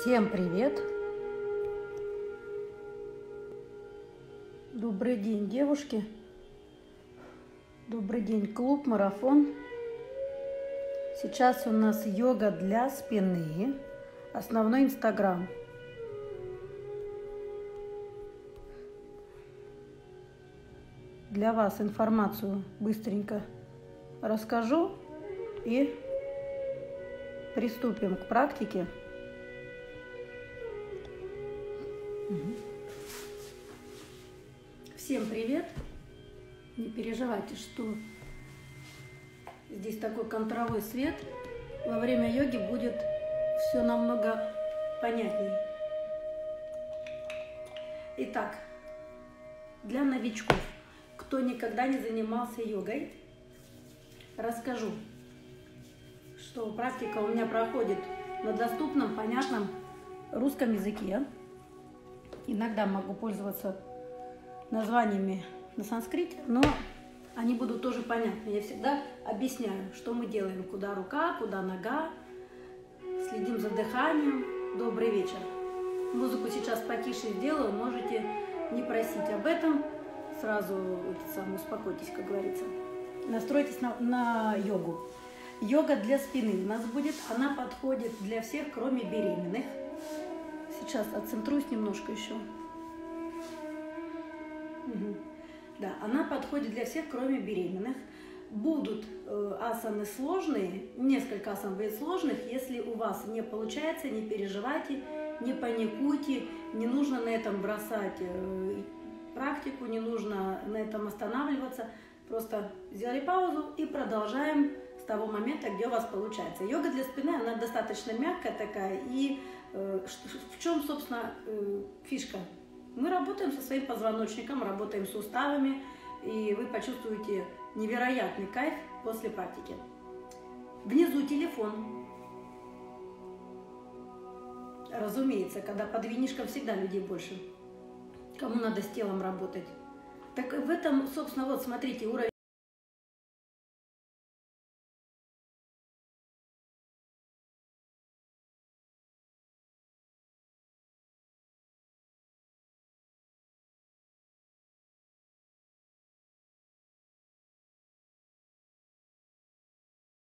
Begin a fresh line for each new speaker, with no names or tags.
Всем привет! Добрый день, девушки! Добрый день, клуб «Марафон». Сейчас у нас йога для спины. Основной инстаграм. Для вас информацию быстренько расскажу и приступим к практике. Всем привет! Не переживайте, что здесь такой контровой свет. Во время йоги будет все намного понятней. Итак, для новичков, кто никогда не занимался йогой, расскажу, что практика у меня проходит на доступном, понятном русском языке. Иногда могу пользоваться названиями на санскрите, но они будут тоже понятны. Я всегда объясняю, что мы делаем, куда рука, куда нога, следим за дыханием. Добрый вечер. Музыку сейчас потише сделаю, можете не просить об этом, сразу сам, успокойтесь, как говорится. Настройтесь на, на йогу. Йога для спины у нас будет, она подходит для всех, кроме беременных. Сейчас отцентруюсь немножко еще. Угу. Да, она подходит для всех, кроме беременных. Будут э, асаны сложные, несколько асан будет сложных. Если у вас не получается, не переживайте, не паникуйте, не нужно на этом бросать э, практику, не нужно на этом останавливаться. Просто сделали паузу и продолжаем с того момента, где у вас получается. Йога для спины, она достаточно мягкая такая. И э, чем, собственно, э, фишка? Мы работаем со своим позвоночником, работаем с суставами, и вы почувствуете невероятный кайф после практики. Внизу телефон. Разумеется, когда под винишком всегда людей больше. Кому надо с телом работать. Так в этом, собственно, вот смотрите, уровень